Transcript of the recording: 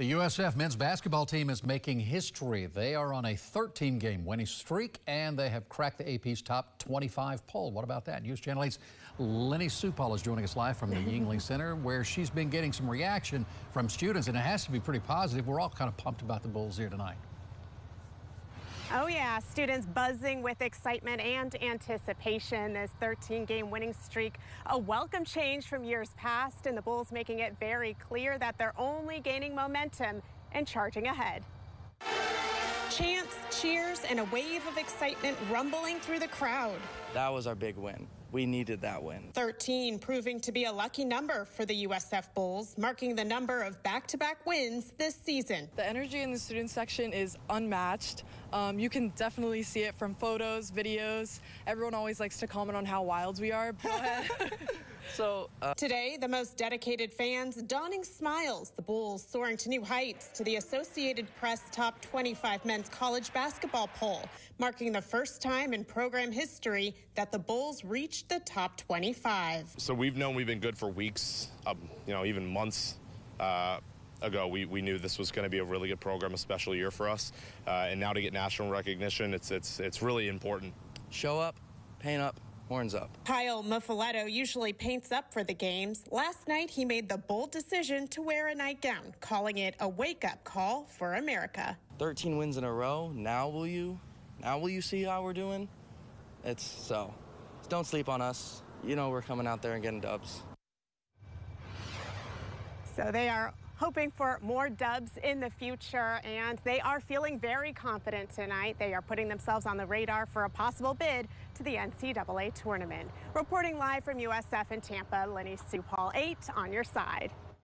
The USF men's basketball team is making history. They are on a 13 game winning streak and they have cracked the AP's top 25 poll. What about that? News Channel 8's Lenny Supal is joining us live from the Yuengling Center where she's been getting some reaction from students and it has to be pretty positive. We're all kind of pumped about the Bulls here tonight. Oh yeah, students buzzing with excitement and anticipation. This 13-game winning streak, a welcome change from years past, and the Bulls making it very clear that they're only gaining momentum and charging ahead. Chants, cheers, and a wave of excitement rumbling through the crowd. That was our big win. We needed that win. 13 proving to be a lucky number for the USF Bulls, marking the number of back to back wins this season. The energy in the student section is unmatched. Um, you can definitely see it from photos, videos. Everyone always likes to comment on how wild we are. so uh, today, the most dedicated fans donning smiles. The Bulls soaring to new heights to the Associated Press Top 25 Men's College Basketball Poll, marking the first time in program history that the Bulls reached the top 25. So we've known we've been good for weeks, um, you know, even months. Uh, ago, we, we knew this was going to be a really good program, a special year for us. Uh, and now to get national recognition, it's, it's, it's really important. Show up, paint up, horns up. Kyle Muffaletto usually paints up for the games. Last night, he made the bold decision to wear a nightgown, calling it a wake-up call for America. 13 wins in a row. Now will you? Now will you see how we're doing? It's so. Don't sleep on us. You know we're coming out there and getting dubs. So they are hoping for more dubs in the future, and they are feeling very confident tonight. They are putting themselves on the radar for a possible bid to the NCAA tournament. Reporting live from USF in Tampa, Lenny Supal 8 on your side.